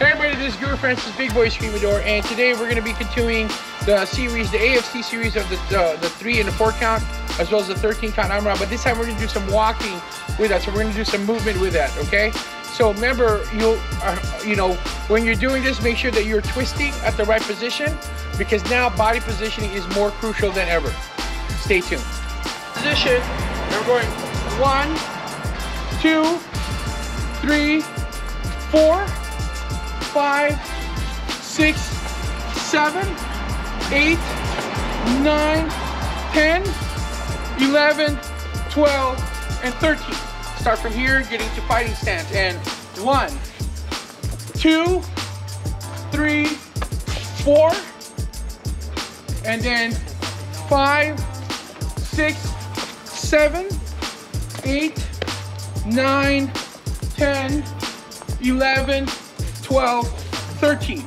Hey everybody, this is Guru Francis Big Boy Screamador, and today we're going to be continuing the series, the AFC series of the, uh, the 3 and the 4 count, as well as the 13 count Amara, but this time we're going to do some walking with that, so we're going to do some movement with that, okay? So remember, you uh, you know, when you're doing this, make sure that you're twisting at the right position, because now body positioning is more crucial than ever. Stay tuned. Position, we're going one, two, three, four, five, six, seven, eight, nine, 10, 11, 12, and 13. Start from here, getting to fighting stance. And one, two, three, four, and then five, six, seven, eight, nine, 10, 11, 12, 13.